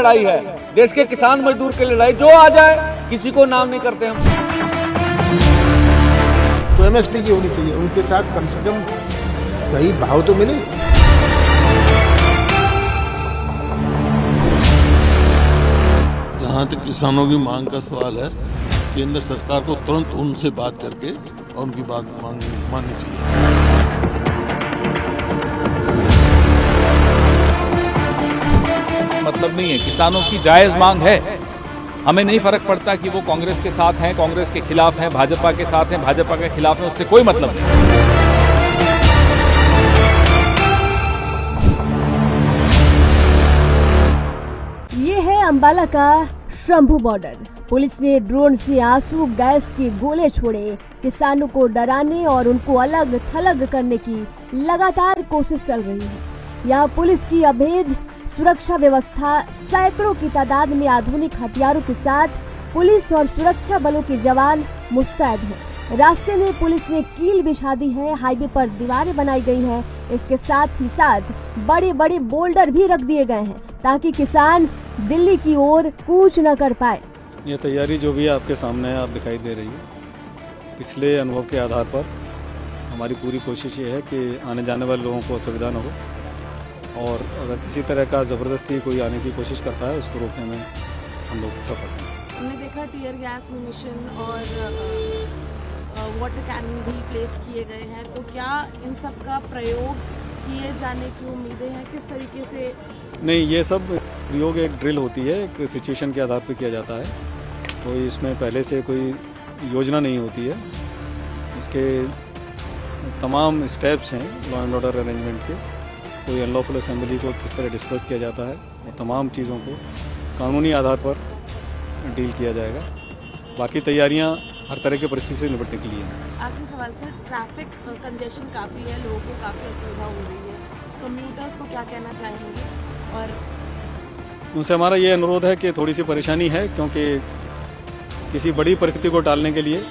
लड़ाई है। देश के किसान मजदूर की लड़ाई जो आ जाए किसी को नाम नहीं करते हम। तो एमएसपी की होनी चाहिए उनके साथ कम से कम सही भाव तो मिले। जहाँ तक किसानों की मांग का सवाल है केंद्र सरकार को तुरंत उनसे बात करके और उनकी बात मांग माननी चाहिए। मतलब नहीं है। किसानों की जायज़ मांग है। हमें नहीं फ़र्क पड़ता कि वो कांग्रेस के साथ हैं, कांग्रेस के खिलाफ हैं, भाजपा के साथ हैं, भाजपा के खिलाफ हैं, उससे कोई मतलब नहीं। ये है अंबाला का शंभू बॉर्डर। पुलिस ने ड्रोन से आँसू, गैस के गोले छोड़े। किसानों को डराने और उनको अलग थलग करने की लगातार कोशिश चल रही है। यहाँ पुलिस की अभेद सुरक्षा व्यवस्था, सैकड़ों की तादाद में आधुनिक हथियारों के साथ पुलिस और सुरक्षा बलों के जवान मुस्तैद हैं। रास्ते में पुलिस ने कील बिछा दी है, हाईवे पर दीवारें बनाई गई हैं। इसके साथ ही साथ बड़े बड़े बोल्डर भी रख दिए गए हैं, ताकि किसान दिल्ली की ओर कूच न कर पाए। ये तैयारी जो भी आपके सामने है, आप दिखाई दे रही है। पिछले अनुभव के आधार पर हमारी पूरी कोशिश ये है कि आने जाने वाले लोगों को असुविधा न हो। और अगर किसी तरह का ज़बरदस्ती कोई आने की कोशिश करता है उसको रोकने में हम लोग सफल हैं। हमने देखा टीयर गैस म्यूनिशन और वाटर कैनन भी प्लेस किए गए हैं। तो क्या इन सब का प्रयोग किए जाने की उम्मीदें हैं? किस तरीके से? नहीं ये सब प्रयोग एक ड्रिल होती है एक सिचुएशन के आधार पर किया जाता है। तो इसमें पहले से कोई योजना नहीं होती है। इसके तमाम स्टेप्स हैं लॉ एंड ऑर्डर अरेंजमेंट के। कोई अनलॉफुल असम्बली को किस तरह डिस्पर्स किया जाता है और तमाम चीज़ों को कानूनी आधार पर डील किया जाएगा। बाकी तैयारियाँ हर तरह की परिस्थिति से निपटने के लिए हैं। आखिरी सवाल सर ट्रैफ़िक कंजेशन काफ़ी है लोगों को काफ़ी असुविधा हो रही है। कम्यूटर्स को क्या कहना चाहेंगे? और उनसे हमारा ये अनुरोध है कि थोड़ी सी परेशानी है क्योंकि किसी बड़ी परिस्थिति को टालने के लिए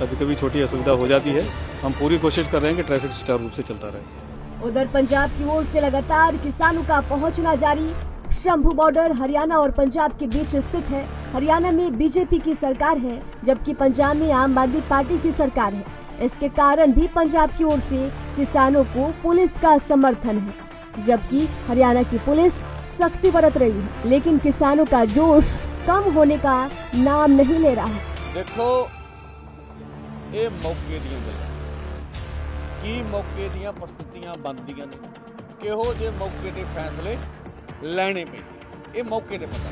कभी कभी छोटी असुविधा हो जाती है। हम पूरी कोशिश कर रहे हैं कि ट्रैफ़िक सुचारू रूप से चलता रहे। उधर पंजाब की ओर से लगातार किसानों का पहुँचना जारी। शंभू बॉर्डर हरियाणा और पंजाब के बीच स्थित है। हरियाणा में बीजेपी की सरकार है, जबकि पंजाब में आम आदमी पार्टी की सरकार है। इसके कारण भी पंजाब की ओर से किसानों को पुलिस का समर्थन है, जबकि हरियाणा की पुलिस सख्ती बरत रही है। लेकिन किसानों का जोश कम होने का नाम नहीं ले रहा है। देखो, ये मौके दिए ਕੀ ਮੌਕੇ ਦੀਆਂ ਪ੍ਰਸਥਿਤੀਆਂ ਬਣਦੀਆਂ ਨੇ? ਕਿਹੋ ਜਿਹੇ ਮੌਕੇ ਦੇ ਫੈਸਲੇ ਲੈਣੇ ਪੈਂਦੇ ਇਹ ਮੌਕੇ ਤੇ ਪਤਾ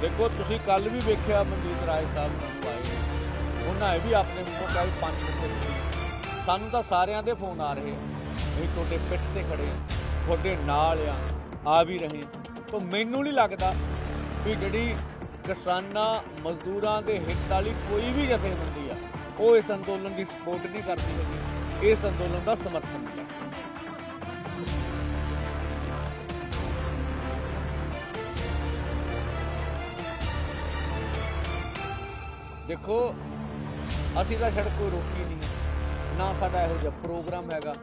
ਦੇਖੋ, ਤੁਸੀਂ ਕੱਲ ਵੀ ਵੇਖਿਆ ਮਨਜੀਤ ਰਾਏ ਸਾਹਿਬ ਨੂੰ ਆਏ ਉਹਨਾਂ ਇਹ ਵੀ ਆਪਣੇ ਮੂੰਹੋਂ ਕਿਹਾ ਵੀ ਪੰਜ ਮਿੰਟ ਸਾਨੂੰ ਤਾਂ ਸਾਰਿਆਂ ਦੇ ਫੋਨ ਆ ਰਹੇ ਆ ਅਸੀਂ ਤੁਹਾਡੇ ਪਿੱਠ ਤੇ ਖੜੇ ਆ, ਤੁਹਾਡੇ ਨਾਲ ਆ ਆ ਵੀ ਰਹੇ ਤਾਂ ਮੈਨੂੰ ਨਹੀਂ ਲੱਗਦਾ ਵੀ ਜਿਹੜੀ ਕਿਸਾਨਾਂ, ਮਜ਼ਦੂਰਾਂ ਦੇ ਹਿੱਤ ਵਾਲੀ ਕੋਈ ਵੀ ਜਥੇਬੰਦੀ ਆ, ਉਹ ਇਸ ਅੰਦੋਲਨ ਦੀ ਸਪੋਰਟ ਨਹੀਂ ਕਰਦੀ ਹੈਗੀ। ਇਸ ਅੰਦੋਲਨ ਦਾ ਸਮਰਥਨ ਨਹੀਂ ਕਰਦੀ। ਦੇਖੋ, ਅਸੀਂ ਤਾਂ ਸੜਕ ਕੋਈ ਰੋਕੀ ਨਹੀਂ ਹੈ। ਨਾ ਸਾਡਾ ਇਹੋ ਜਿਹਾ ਪ੍ਰੋਗਰਾਮ ਹੈਗਾ।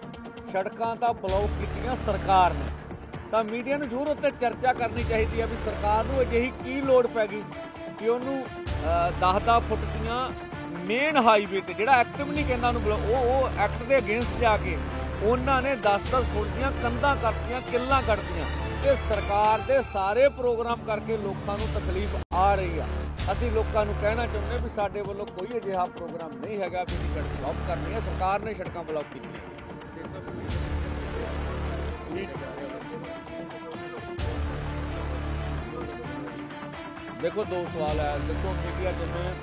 ਸੜਕਾਂ ਤਾਂ ਬਲੌਕ ਕੀਤੀਆਂ ਸਰਕਾਰ ਨੇ। ਤਾਂ ਮੀਡੀਆ ਨੂੰ ਜ਼ਰੂਰ ਉੱਤੇ ਚਰਚਾ ਕਰਨੀ ਚਾਹੀਦੀ ਹੈ ਵੀ ਸਰਕਾਰ ਨੂੰ ਅਜਿਹੀ ਕੀ ਲੋੜ ਪੈ ਗਈ ਕਿ ਉਹਨੂੰ 10-10 ਫੁੱਟ ਦੀਆਂ ਮੇਨ ਹਾਈਵੇ ਤੇ ਜਿਹੜਾ ਐਕਟਿਵ ਨਹੀਂ ਕਹਿੰਦਾ ਉਹਨੂੰ ਉਹ ਉਹ ਐਕਟ ਦੇ ਅਗੇਂਸਟ ਜਾ ਕੇ ਉਹਨਾਂ ਨੇ 10-10 ਫੁੱਟ ਦੀਆਂ ਕੰਧਾਂ ਕਰਤੀਆਂ, ਕਿੱਲਾਂ ਕੱਢਤੀਆਂ ਤੇ ਸਰਕਾਰ ਦੇ ਸਾਰੇ ਪ੍ਰੋਗਰਾਮ ਕਰਕੇ ਲੋਕਾਂ ਨੂੰ ਤਕਲੀਫ ਆ ਰਹੀ ਆ। ਅਸੀਂ ਲੋਕਾਂ ਨੂੰ ਕਹਿਣਾ ਚਾਹੁੰਦੇ ਵੀ ਸਾਡੇ ਵੱਲੋਂ ਕੋਈ ਅਜਿਹਾ ਪ੍ਰੋਗਰਾਮ ਨਹੀਂ ਹੈਗਾ, ਵੀ ਸੜਕ ਬਲੌਕ ਕਰਨੀ ਹੈ। ਸਰਕਾਰ ਨੇ ਸੜਕਾਂ ਬਲੌਕ ਕੀਤੀਆਂ। ਦੇਖੋ, ਦੋ ਸਵਾਲ ਹੈ। ਦੇਖੋ ਮੀਡੀਆ ਜਿਵੇਂ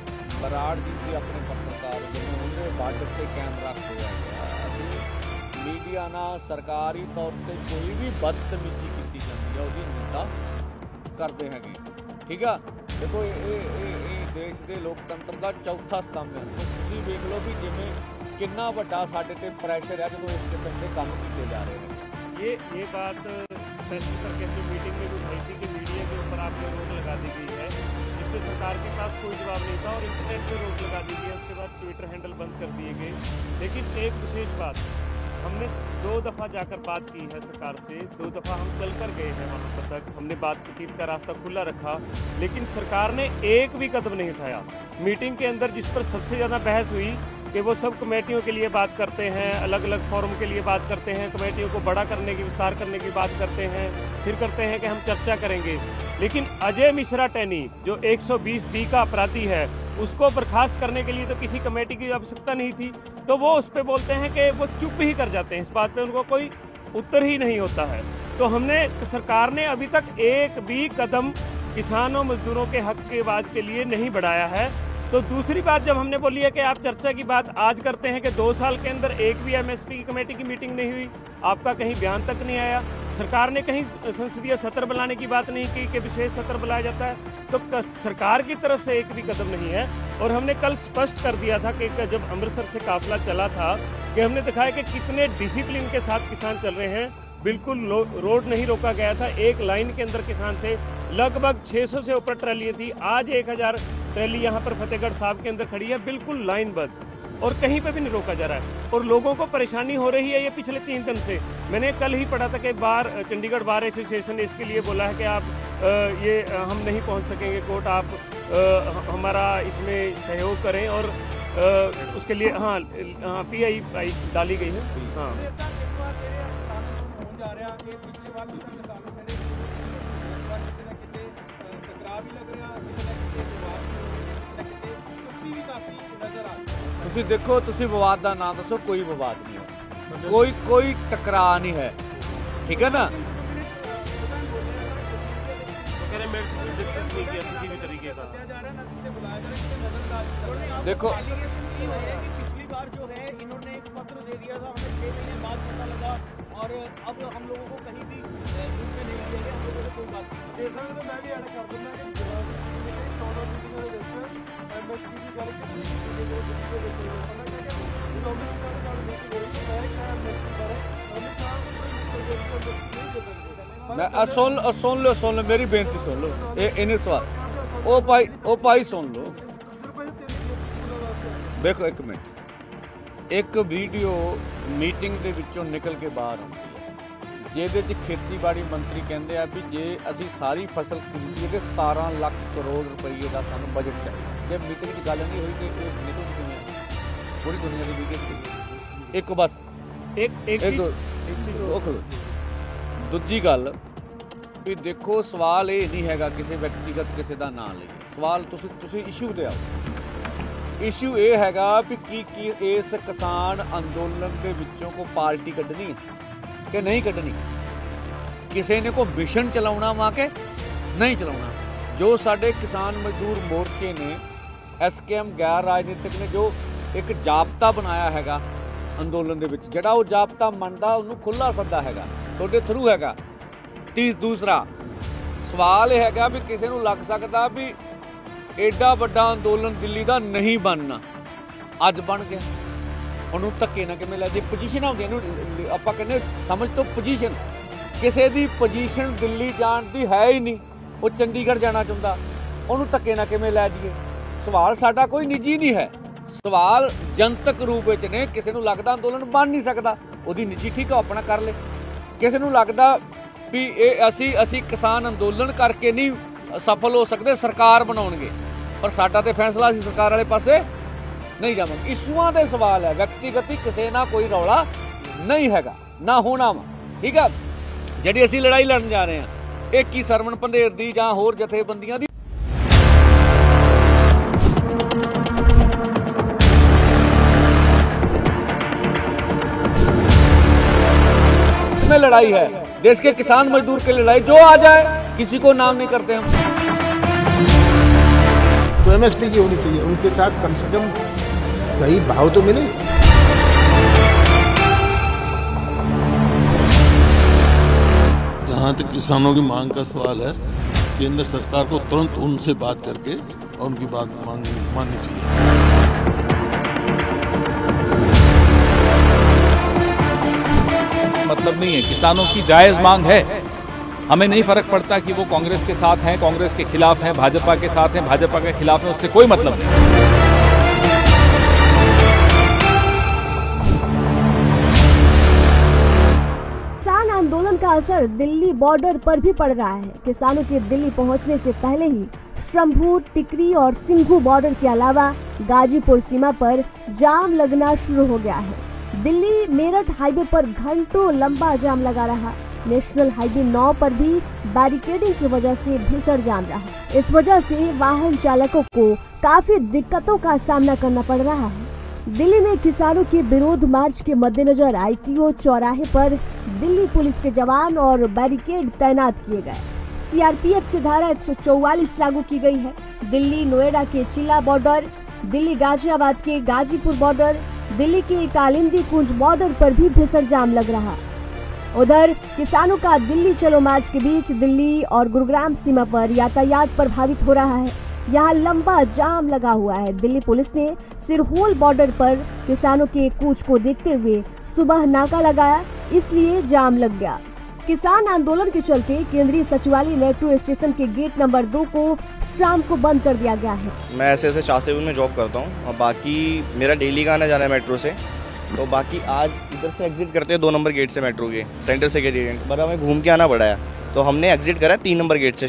ਬਰਾੜ ਜੀ ਸੀ ਆਪਣੇ ਪੱਤਰਕਾਰ ਜਿਵੇਂ ਉਹਦੇ ਬਾਡਰ ਤੇ ਕੈਮਰਾ ਖੋਇਆ ਗਿਆ ਅਸੀਂ ਮੀਡੀਆ ਨਾਲ ਸਰਕਾਰੀ ਤੌਰ ਤੇ ਕੋਈ ਵੀ ਬਦਤਮੀਜ਼ੀ ਕੀਤੀ ਜਾਂਦੀ ਹੈ, ਉਹਦੀ ਨਿੰਦਾ ਕਰਦੇ ਹੈਗੇ ਠੀਕ ਆ? ਦੇਖੋ, ਇਹ ਇਹ ਇਹ ਦੇਸ਼ ਦੇ ਲੋਕਤੰਤਰ ਦਾ ਚੌਥਾ ਸਤੰਭ ਹੈ। ਤੁਸੀਂ ਵੇਖ ਲਓ ਵੀ ਜਿਵੇਂ ਕਿੰਨਾ ਵੱਡਾ ਸਾਡੇ ਤੇ ਪ੍ਰੈਸ਼ਰ ਹੈ ਜਦੋਂ ਇਸ ਕਿਸਮ ਦੇ ਕੰਮ ਕੀਤੇ ਜਾ ਰਹੇ ਨੇ। ਇਹ ਇਹ ਬਾਤ प्रेस करके मीटिंग में भी उठाई थी कि मीडिया के ऊपर आपने रोक लगा दी गई है पर सरकार के पास कोई जवाब नहीं था और इंटरनेट पे रोक लगा दी गई उसके बाद ट्विटर हैंडल बंद कर दिए गए। लेकिन एक विशेष बात, हमने दो दफ़ा जाकर बात की है सरकार से, दो दफ़ा हम चल कर गए हैं वहाँ पर तक, हमने बात बातचीत का रास्ता खुला रखा, लेकिन सरकार ने एक भी कदम नहीं उठाया। मीटिंग के अंदर जिस पर सबसे ज़्यादा बहस हुई कि वो सब कमेटियों के लिए बात करते हैं अलग अलग फोरम के लिए बात करते हैं, कमेटियों को बड़ा करने की, विस्तार करने की बात करते हैं, फिर करते हैं कि हम चर्चा करेंगे। लेकिन अजय मिश्रा टैनी, जो 120 बी का अपराधी है, उसको बर्खास्त करने के लिए तो किसी कमेटी की आवश्यकता नहीं थी तो वो उस पर बोलते हैं कि वो चुप ही कर जाते हैं। इस बात पर उनको कोई उत्तर ही नहीं होता है। तो हमने, सरकार ने अभी तक एक भी कदम किसानों मजदूरों के हक के आवाज़ के लिए नहीं बढ़ाया है। तो दूसरी बात जब हमने बोली है कि आप चर्चा की बात आज करते हैं कि दो साल के अंदर एक भी एमएसपी की कमेटी की मीटिंग नहीं हुई, आपका कहीं बयान तक नहीं आया, सरकार ने कहीं संसदीय सत्र बुलाने की बात नहीं की कि विशेष सत्र बुलाया जाता है तो सरकार की तरफ़ से एक भी कदम नहीं है। और हमने कल स्पष्ट कर दिया था कि जब अमृतसर से काफिला चला था, कि हमने दिखाया कि कितने डिसिप्लिन के साथ किसान चल रहे हैं। बिल्कुल रोड नहीं रोका गया था, एक लाइन के अंदर किसान थे। लगभग 600 से ऊपर ट्रैलियाँ थी, आज 1000 ट्रैली यहाँ पर फतेहगढ़ साहब के अंदर खड़ी है, बिल्कुल लाइन लाइनबद्ध। और कहीं पर भी नहीं रोका जा रहा है। और लोगों को परेशानी हो रही है ये पिछले तीन दिन से। मैंने कल ही पढ़ा था कि बार, चंडीगढ़ बार एसोसिएशन ने इसके लिए बोला है कि आप ये हम नहीं पहुँच सकेंगे कोर्ट, आप हमारा इसमें सहयोग करें और उसके लिए हाँ हाँ पी आई, डाली गई है। हाँ। ਤੁਸੀਂ ਦੇਖੋ ਤੁਸੀਂ ਵਿਵਾਦ ਦਾ ਨਾਂ ਦੱਸੋ ਕੋਈ ਵਿਵਾਦ ਨਹੀਂ ਹੈ ਕੋਈ ਕੋਈ ਟਕਰਾਅ ਨਹੀਂ ਹੈ ਠੀਕ ਹੈ ਨਾ कह रहे मेरे से डिस्कस नहीं किया किसी भी तरीके का देखो पिछली बार जो है इन्होंने एक पत्र दे दिया था हमें छह महीने बाद पता लगा और अब हम लोगों को कहीं भी ग्रुप में नहीं लिया गया हम लोगों को कोई बात नहीं देखा तो मैं भी ऐड कर दूंगा ਸੁਣ ਆ ਸੁਣ ਲਓ ਸੁਣ ਲਓ ਮੇਰੀ ਬੇਨਤੀ ਸੁਣ ਲਓ ਇਹ ਇਹਨੇ ਸਵਾਲ ਉਹ ਭਾਈ ਉਹ ਭਾਈ ਸੁਣ ਲਓ ਦੇਖੋ ਇੱਕ ਮਿੰਟ ਇੱਕ ਵੀਡੀਓ ਮੀਟਿੰਗ ਦੇ ਵਿੱਚੋਂ ਨਿਕਲ ਕੇ ਬਾਹਰ ਆਉਂਦੀ ਹੈ ਜਿਹਦੇ 'ਚ ਖੇਤੀਬਾੜੀ ਮੰਤਰੀ ਕਹਿੰਦੇ ਆ ਵੀ ਜੇ ਅਸੀਂ ਸਾਰੀ ਫਸਲ ਖਰੀਦੀਏ ਤੇ 17 ਲੱਖ ਕਰੋੜ ਰੁਪਏ ਦਾ ਸਾਨੂੰ ਬਜਟ ਚਾਹੀਦਾ। ਤੇ ਮੀਟਿੰਗ 'ਚ ਗੱਲ ਨਹੀਂ ਹੋਈ ਕਿ ਇਹ ਮੀਟਿੰਗ ਕਿਵੇਂ ਆ ਪੂਰੀ ਦੁਨੀਆ ਦੀ ਮੀਟਿੰਗ ਇੱਕ ਬਸ। ਇੱਕ ਇੱਕ ਚੀਜ਼ ਉਹ ਦੂਜੀ ਗੱਲ ਵੀ ਦੇਖੋ ਸਵਾਲ ਇਹ ਨਹੀਂ ਹੈਗਾ ਕਿਸੇ ਵਿਅਕਤੀਗਤ ਕਿਸੇ ਦਾ ਨਾਂ ਲਈ। ਸਵਾਲ ਤੁਸੀਂ ਤੁਸੀਂ ਇਸ਼ੂ ਤੇ ਆਓ। ਇਸ਼ੂ ਇਹ ਹੈਗਾ ਵੀ ਕੀ ਕੀ ਇਸ ਕਿਸਾਨ ਅੰਦੋਲਨ ਦੇ ਵਿੱਚੋਂ ਕੋ ਪਾਰਟੀ ਕੱਢਣੀ ਕਿ ਨਹੀਂ ਕੱਢਣੀ। ਕਿਸੇ ਨੇ ਕੋ ਮਿਸ਼ਨ ਚਲਾਉਣਾ ਵਾ ਕੇ ਨਹੀਂ ਚਲਾਉਣਾ। ਜੋ ਸਾਡੇ ਕਿਸਾਨ ਮਜ਼ਦੂਰ ਮੋਰਚੇ ਨੇ ਐਸਕੇਐਮ ਗੈਰ ਰਾਜਨੀਤਿਕ ਨੇ, ਜੋ ਇੱਕ ਜਾਬਤਾ ਬਣਾਇਆ ਹੈਗਾ ਅੰਦੋਲਨ ਦੇ ਵਿੱਚ, ਜਿਹੜਾ ਉਹ ਜਾਬਤਾ ਮੰਨਦਾ, ਉਹਨੂੰ ਖੁੱਲਾ ਸੱਦਾ ਹੈਗਾ, ਤੁਹਾਡੇ ਥਰੂ ਹੈਗਾ। ਤੀਸ ਦੂਸਰਾ, ਸਵਾਲ ਇਹ ਹੈਗਾ ਵੀ ਕਿਸੇ ਨੂੰ ਲੱਗ ਸਕਦਾ ਵੀ ਐਡਾ ਵੱਡਾ ਅੰਦੋਲਨ ਦਿੱਲੀ ਦਾ ਨਹੀਂ ਬਣਨਾ। ਅੱਜ ਬਣ ਗਿਆ। ਉਹਨੂੰ ਧੱਕੇ ਨਾ ਕਿਵੇਂ ਲੈ ਜੇ? ਪੋਜੀਸ਼ਨ ਹੁੰਦੀ ਇਹਨੂੰ, ਆਪਾਂ ਕਹਿੰਦੇ ਸਮਝ ਤੋਂ ਪੋਜੀਸ਼ਨ ਕਿਸੇ ਦੀ ਪੋਜੀਸ਼ਨ ਦਿੱਲੀ ਜਾਣ ਦੀ ਹੈ ਹੀ ਨਹੀਂ, ਉਹ ਚੰਡੀਗੜ੍ਹ ਜਾਣਾ ਚਾਹੁੰਦਾ। ਉਹਨੂੰ ਧੱਕੇ ਨਾ ਕਿਵੇਂ ਲੈ ਜਾਈਏ? ਸਵਾਲ ਸਾਡਾ ਕੋਈ ਨਿੱਜੀ ਨਹੀਂ ਹੈ। ਸਵਾਲ ਜਨਤਕ ਰੂਪ ਵਿੱਚ ਨੇ, ਕਿਸੇ ਨੂੰ ਲੱਗਦਾ ਅੰਦੋਲਨ ਬਣ ਨਹੀਂ ਸਕਦਾ। ਉਹਦੀ ਨਿੱਜੀ ਠੀਕ ਉਹ ਆਪਣਾ ਕਰ ਲੇ। ਕਿਸੇ ਨੂੰ ਲੱਗਦਾ ਵੀ ਇਹ ਅਸੀਂ ਅਸੀਂ ਕਿਸਾਨ ਅੰਦੋਲਨ ਕਰਕੇ ਨਹੀਂ ਸਫਲ ਹੋ ਸਕਦੇ, ਸਰਕਾਰ ਬਣਾਉਣਗੇ। ਪਰ ਸਾਡਾ ਤੇ ਫੈਸਲਾ ਅਸੀਂ ਸਰਕਾਰ ਵਾਲੇ ਪਾਸੇ। ਨਹੀਂ ਜਾਵਾਂਗੇ ਇਸ਼ੂਆਂ ਦੇ ਸਵਾਲ ਹੈ ਵਿਅਕਤੀਗਤ ਕਿਸੇ ਨਾਲ ਕੋਈ ਰੌਲਾ ਨਹੀਂ ਹੈਗਾ ਨਾ ਹੋਣਾ ਵਾ ਠੀਕ ਹੈ ਜਿਹੜੀ ਅਸੀਂ ਲੜਾਈ ਲੜਨ ਜਾ ਰਹੇ ਹਾਂ ਇਹ ਕੀ ਸਰਵਣ ਪੰਧੇਰ ਦੀ ਜਾਂ ਹੋਰ ਜਥੇਬੰਦੀਆਂ ਦੀ में लड़ाई है देश के किसान मजदूर की लड़ाई जो आ जाए किसी को नाम नहीं करते हम तो एमएसपी की होनी चाहिए उनके साथ कम से कम सही भाव तो मिले। जहाँ तक किसानों की मांग का सवाल है केंद्र सरकार को तुरंत उनसे बात करके और उनकी बात मांग माननी चाहिए। मतलब नहीं है। किसानों की जायज़ मांग है। हमें नहीं फ़र्क पड़ता कि वो कांग्रेस के साथ हैं कांग्रेस के खिलाफ हैं भाजपा के साथ हैं भाजपा के खिलाफ हैं उससे कोई मतलब नहीं। आंदोलन का असर दिल्ली बॉर्डर पर भी पड़ रहा है। किसानों के दिल्ली पहुँचने से पहले ही शंभू, टिकरी और सिंघू बॉर्डर के अलावा गाजीपुर सीमा पर जाम लगना शुरू हो गया है। दिल्ली मेरठ हाईवे पर घंटों लंबा जाम लगा रहा। नेशनल हाईवे 9 पर भी बैरिकेडिंग की वजह से भीषण जाम रहा इस वजह से वाहन चालकों को काफ़ी दिक्कतों का सामना करना पड़ रहा है। दिल्ली में किसानों के विरोध मार्च के मद्देनजर आईटीओ चौराहे पर दिल्ली पुलिस के जवान और बैरिकेड तैनात किए गए। सीआरपीएफ की धारा 144 लागू की गई है। दिल्ली, नोएडा के चिल्ला बॉर्डर, दिल्ली गाजियाबाद के गाजीपुर बॉर्डर, दिल्ली के कालिंदी कुंज बॉर्डर पर भी भीषण जाम लग रहा। उधर, किसानों का दिल्ली चलो मार्च के बीच दिल्ली और गुरुग्राम सीमा पर यातायात प्रभावित हो रहा है। यहाँ लंबा जाम लगा हुआ है। दिल्ली पुलिस ने सिरहोल बॉर्डर पर किसानों के कूच को देखते हुए सुबह नाका लगाया, इसलिए जाम लग गया। किसान आंदोलन के चलते केंद्रीय सचिवालय मेट्रो स्टेशन के गेट नंबर दो को शाम को बंद कर दिया गया है। मैं ऐसे ऐसे शास्त्रीपुर में जॉब करता हूँ और बाकी मेरा डेली का आना जाना है मेट्रो से। तो बाकी आज इधर से एग्जिट करते हैं दो नंबर गेट से मेट्रो के सेंटर सेक्रेटेरिएट पर हमें घूम के आना पड़ा है। तो हमने एग्जिट करा तीन नंबर गेट से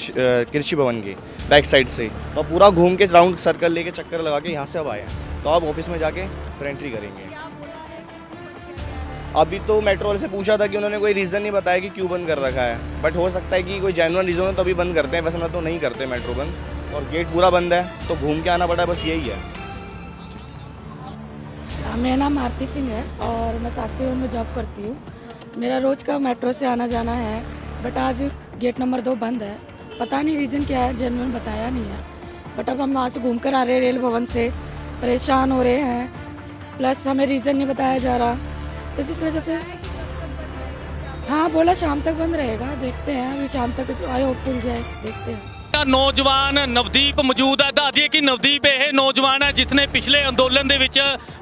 कृषि भवन के बैक साइड से। तो पूरा घूम के राउंड सर्कल लेके चक्कर लगा के यहाँ से अब आए हैं। तो आप ऑफ़िस में जाके फिर एंट्री करेंगे। अभी तो मेट्रो वाले से पूछा था कि उन्होंने कोई रीज़न नहीं बताया कि क्यों बंद कर रखा है। बट हो सकता है कि कोई जेनुअन रीज़न हो तभी बंद करते हैं। वैसे ना तो नहीं करते मेट्रो बंद। और गेट पूरा बंद है तो घूम के आना पड़ा है बस यही है। मेरा नाम आरती सिंह है और मैं शास्त्री में जॉब करती हूँ। मेरा रोज़ का मेट्रो से आना जाना है। बट आज गेट नंबर दो बंद है। पता नहीं रीज़न क्या है जनरल बताया नहीं है। बट अब हम वहाँ से घूम कर आ रहे हैं रेल भवन से। परेशान हो रहे हैं। प्लस हमें रीज़न नहीं बताया जा रहा। तो जिस वजह से हाँ बोला शाम तक बंद रहेगा। देखते हैं, अभी शाम तक आई होप खुल जाए। देखते हैं। ਨੌਜਵਾਨ ਨਵਦੀਪ ਮੌਜੂਦ ਹੈ। ਦੱਸ ਦਈਏ ਕਿ ਨਵਦੀਪ ਇਹ ਨੌਜਵਾਨ ਹੈ ਜਿਸਨੇ ਪਿਛਲੇ ਅੰਦੋਲਨ ਦੇ ਵਿੱਚ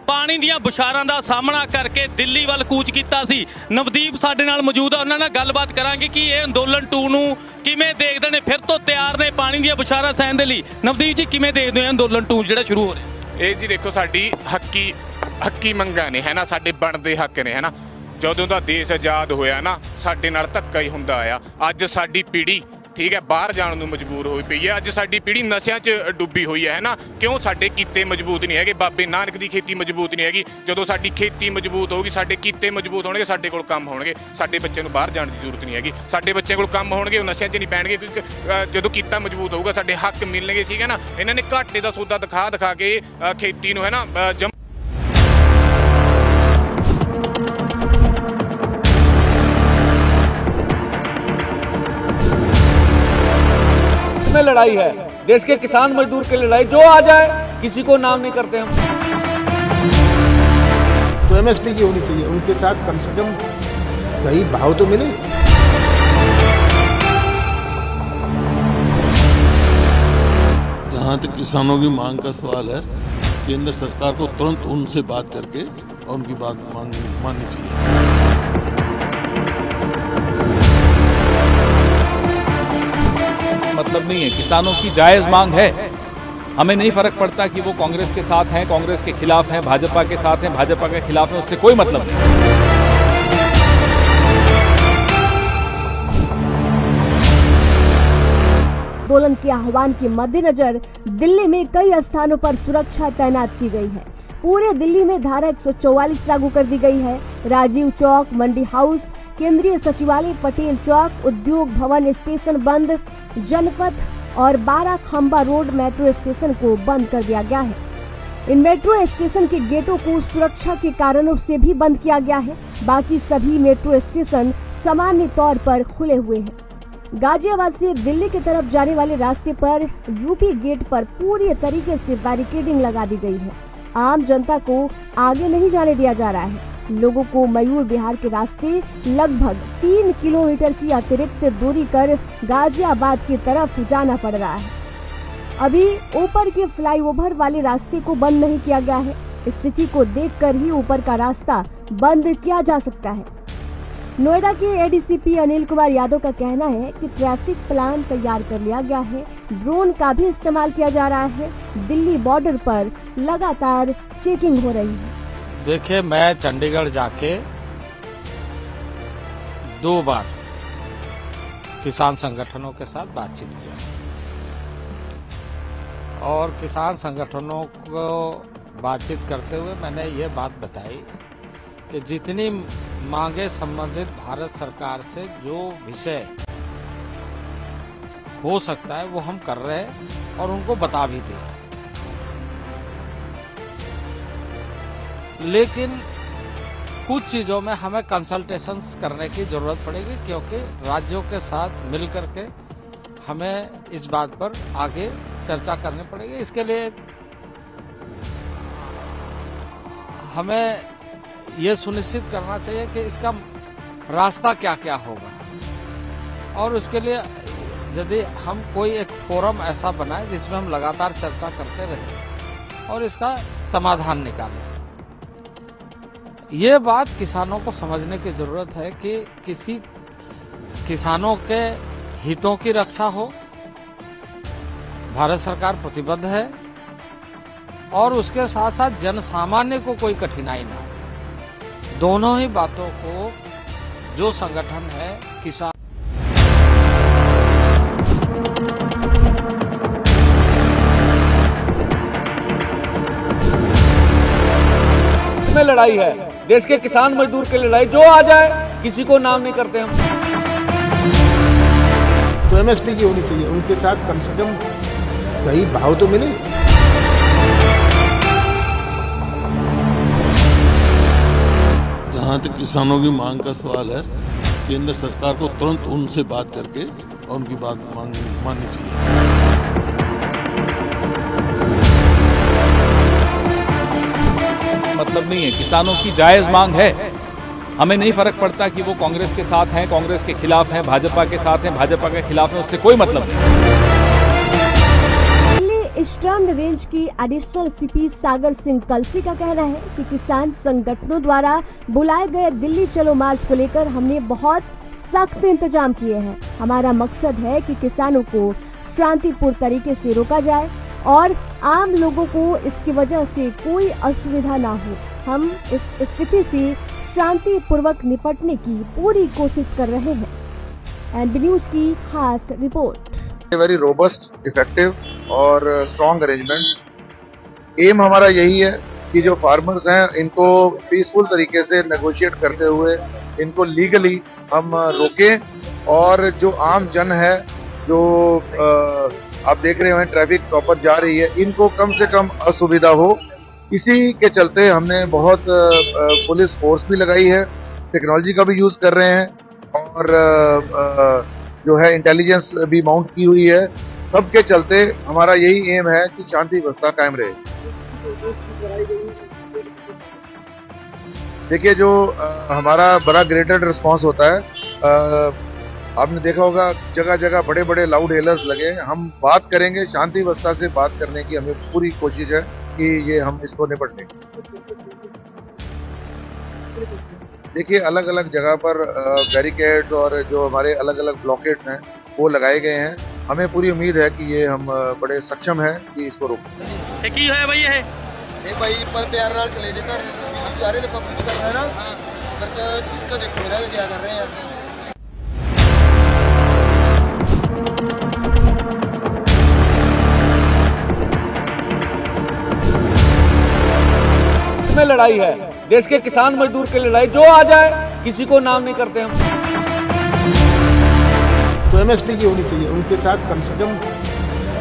ਪਾਣੀ ਦੀਆਂ ਬੁਸ਼ਾਰਾਂ ਦਾ ਸਾਹਮਣਾ ਕਰਕੇ ਦਿੱਲੀ ਵੱਲ ਕੂਚ ਕੀਤਾ ਸੀ। ਨਵਦੀਪ ਸਾਡੇ ਨਾਲ ਮੌਜੂਦ ਹੈ। ਉਹਨਾਂ ਨਾਲ ਗੱਲਬਾਤ ਕਰਾਂਗੇ ਕਿ ਇਹ ਅੰਦੋਲਨ 2 ਨੂੰ ਕਿਵੇਂ ਦੇਖਦੇ ਨੇ, ਫਿਰ ਤੋਂ ਤਿਆਰ ਨੇ ਪਾਣੀ ਦੀਆਂ ਬੁਸ਼ਾਰਾਂ ਸਹਿਣ ਦੇ ਲਈ। ਨਵਦੀਪ ਜੀ, ਕਿਵੇਂ ਦੇਖਦੇ ਹੋ ਅੰਦੋਲਨ 2 ਜਿਹੜਾ ਸ਼ੁਰੂ ਹੋ ਰਿਹਾ? ਇਹ ਜੀ ਦੇਖੋ, ਸਾਡੀ ਹੱਕੀ ਹੱਕੀ ਮੰਗਾਂ ਨੇ ਹੈਨਾ ਸਾਡੇ ਬਣਦੇ ਹੱਕ ਨੇ ਹੈਨਾ ਜਦੋਂ ਦਾ ਦੇਸ਼ ਆਜ਼ਾਦ ਹੋਇਆ ਨਾ, ਸਾਡੇ ਨਾਲ ਧੱਕਾ ਹੀ ਹੁੰਦਾ ਆਇਆ। ਅੱਜ ਸਾਡੀ ਪੀੜ੍ਹੀ ਠੀਕ ਹੈ, ਬਾਹਰ ਜਾਣ ਨੂੰ ਮਜਬੂਰ ਹੋਈ ਪਈ ਹੈ। ਅੱਜ ਸਾਡੀ ਪੀੜ੍ਹੀ ਨਸ਼ਿਆਂ 'ਚ ਡੁੱਬੀ ਹੋਈ ਹੈ, ਹੈਨਾ? ਕਿਉਂ ਸਾਡੇ ਕੀਤੇ ਮਜ਼ਬੂਤ ਨਹੀਂ ਹੈਗੇ? ਬਾਬੇ ਨਾਨਕ ਦੀ ਖੇਤੀ ਮਜ਼ਬੂਤ ਨਹੀਂ ਹੈਗੀ। ਜਦੋਂ ਸਾਡੀ ਖੇਤੀ ਮਜ਼ਬੂਤ ਹੋਊਗੀ, ਸਾਡੇ ਕੀਤੇ ਮਜ਼ਬੂਤ ਹੋਣਗੇ, ਸਾਡੇ ਕੋਲ ਕੰਮ ਹੋਣਗੇ। ਸਾਡੇ ਬੱਚਿਆਂ ਨੂੰ ਬਾਹਰ ਜਾਣ ਦੀ ਜ਼ਰੂਰਤ ਨਹੀਂ ਹੈਗੀ। ਸਾਡੇ ਬੱਚਿਆਂ ਕੋਲ ਕੰਮ ਹੋਣਗੇ, ਉਹ ਨਸ਼ਿਆਂ 'ਚ ਨਹੀਂ ਪੈਣਗੇ, ਕਿਉਂਕਿ ਜਦੋਂ ਕੀਤਾ ਮਜ਼ਬੂਤ ਹੋਊਗਾ, ਸਾਡੇ ਹੱਕ ਮਿਲਣਗੇ, ਠੀਕ ਹੈ ਨਾ? ਇਹਨਾਂ ਨੇ ਘਾਟੇ ਦਾ ਸੌਦਾ ਦਿਖਾ ਦਿਖਾ ਕੇ ਖੇਤੀ ਨੂੰ, ਹੈ ਨਾ में लड़ाई है। देश के किसान मजदूर की लड़ाई जो आ जाए किसी को नाम नहीं करते हम। तो एमएसपी की होनी चाहिए उनके साथ कम से कम सही भाव तो मिले। जहाँ तक किसानों की मांग का सवाल है केंद्र सरकार को तुरंत उनसे बात करके और उनकी बात मांग माननी चाहिए। मतलब नहीं है। किसानों की जायज़ मांग है। हमें नहीं फ़र्क पड़ता कि वो कांग्रेस के साथ हैं, कांग्रेस के खिलाफ हैं, भाजपा के साथ हैं, भाजपा के खिलाफ हैं, उससे कोई मतलब नहीं। आंदोलन के आह्वान के मद्देनजर दिल्ली में कई स्थानों पर सुरक्षा तैनात की गई है। पूरे दिल्ली में धारा 144 लागू कर दी गई है। राजीव चौक, मंडी हाउस केंद्रीय सचिवालय पटेल चौक, उद्योग भवन स्टेशन बंद, जनपथ और बारह खम्बा रोड मेट्रो स्टेशन को बंद कर दिया गया है। इन मेट्रो स्टेशन के गेटों को सुरक्षा के कारणों से भी बंद किया गया है। बाकी सभी मेट्रो स्टेशन सामान्य तौर पर खुले हुए हैं। गाजियाबाद से दिल्ली की तरफ़ जाने वाले रास्ते पर यूपी गेट पर पूरी तरीके से बैरिकेडिंग लगा दी गई है। आम जनता को आगे नहीं जाने दिया जा रहा है। लोगों को मयूर बिहार के रास्ते लगभग तीन किलोमीटर की अतिरिक्त दूरी कर गाजियाबाद की तरफ़ जाना पड़ रहा है। अभी ऊपर के फ्लाईओवर वाले रास्ते को बंद नहीं किया गया है। स्थिति को देखकर ही ऊपर का रास्ता बंद किया जा सकता है। नोएडा के एडीसीपी अनिल कुमार यादव का कहना है कि ट्रैफ़िक प्लान तैयार कर लिया गया है। ड्रोन का भी इस्तेमाल किया जा रहा है। दिल्ली बॉर्डर पर लगातार चेकिंग हो रही है। देखिए मैं चंडीगढ़ जाके दो बार किसान संगठनों के साथ बातचीत किया। और किसान संगठनों को बातचीत करते हुए मैंने ये बात बताई कि जितनी मांगे संबंधित भारत सरकार से जो विषय हो सकता है, वो हम कर रहे हैं और उनको बता भी दिया लेकिन कुछ चीज़ों में हमें कंसल्टेशन करने की ज़रूरत पड़ेगी, क्योंकि राज्यों के साथ मिल के हमें इस बात पर आगे चर्चा करनी पड़ेगी। इसके लिए हमें ये सुनिश्चित करना चाहिए कि इसका रास्ता क्या क्या होगा। और उसके लिए यदि हम कोई एक फोरम ऐसा बनाए जिसमें हम लगातार चर्चा करते रहें और इसका समाधान निकालें। ये बात किसानों को समझने की ज़रूरत है कि किसी किसानों के हितों की रक्षा हो। भारत सरकार प्रतिबद्ध है और उसके साथ साथ जन सामान्य को कोई कठिनाई ना हो। दोनों ही बातों को जो संगठन है, किसान में लड़ाई है। देश के किसान मजदूर की लड़ाई जो आ जाए किसी को नाम नहीं करते हम। तो एमएसपी की होनी चाहिए उनके साथ कम से कम सही भाव तो मिले। जहाँ तक किसानों की मांग का सवाल है केंद्र सरकार को तुरंत उनसे बात करके और उनकी बात मांग माननी चाहिए। मतलब नहीं है। किसानों की जायज़ मांग है। हमें नहीं फ़र्क पड़ता कि वो कांग्रेस के साथ हैं, कांग्रेस के खिलाफ हैं, भाजपा के साथ हैं, भाजपा के खिलाफ हैं, उससे कोई मतलब नहीं। ईस्टर्न रेंज की एडिशनल सीपी सागर सिंह कलसी का कहना है कि किसान संगठनों द्वारा बुलाए गए दिल्ली चलो मार्च को लेकर हमने बहुत सख्त इंतज़ाम किए हैं। हमारा मकसद है कि किसानों को शांतिपूर्ण तरीके से रोका जाए और आम लोगों को इसकी वजह से कोई असुविधा ना हो। हम इस स्थिति से शांति पूर्वक निपटने की पूरी कोशिश कर रहे हैं। एनबी न्यूज़ की खास रिपोर्ट। वेरी रोबस्ट इफ़ेक्टिव और स्ट्रॉन्ग अरेंजमेंट एम हमारा यही है कि जो फार्मर्स हैं इनको पीसफुल तरीके से नेगोशिएट करते हुए इनको लीगली हम रोकें और जो आम जन है जो अ, आप देख रहे हो ट्रैफ़िक प्रॉपर जा रही है। इनको कम से कम असुविधा हो। इसी के चलते हमने बहुत पुलिस फोर्स भी लगाई है। टेक्नोलॉजी का भी यूज़ कर रहे हैं। और जो है इंटेलिजेंस भी माउंट की हुई है। सबके चलते हमारा यही एम है कि शांति व्यवस्था कायम रहे। देखिए जो हमारा बड़ा ग्रेटेड रिस्पांस होता है आपने देखा होगा जगह जगह बड़े बड़े लाउड हेलर्स लगे हैं हम बात करेंगे शांति व्यवस्था से बात करने की हमें पूरी कोशिश है कि ये हम इसको निपट लें देखिए अलग अलग जगह पर बैरिकेड्स और जो हमारे अलग अलग ब्लॉकेट्स हैं वो लगाए गए हैं हमें पूरी उम्मीद है कि ये हम अ, बड़े सक्षम हैं कि इसको रोकें ਕੀ ਹੋਇਆ ਬਈ ਇਹ ਇਹ ਭਾਈ ਪਰ ਪਿਆਰ ਨਾਲ ਚਲੇ ਜੇ ਤਾਂ ਦਿੱਲੀ ਚ ਆ ਰਹੇ ਤੇ ਪਬਲਿਕ ਚ ਕਰਨਾ ਹੈ ਨਾ ਪਰ ਤਾਂ ਤਰੀਕਾ ਦੇਖੋ ਇਹਦਾ ਵੀ ਕਿਆ ਕਰ ਰਹੇ ਆ में लड़ाई है। देश के किसान मजदूर की लड़ाई जो आ जाए किसी को नाम नहीं करते हम। तो एमएसपी की होनी चाहिए उनके साथ कम से कम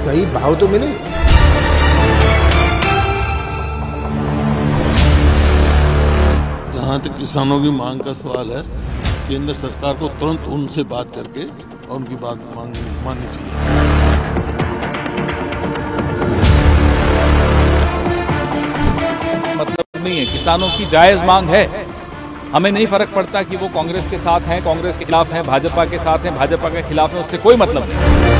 सही भाव तो मिले। जहाँ तक किसानों की मांग का सवाल है केंद्र सरकार को तुरंत उनसे बात करके और उनकी बात मांग माननी चाहिए। नहीं है, किसानों की जायज़ मांग है। हमें नहीं फ़र्क पड़ता कि वो कांग्रेस के साथ हैं, कांग्रेस के खिलाफ हैं, भाजपा के साथ हैं, भाजपा के खिलाफ हैं, उससे कोई मतलब नहीं।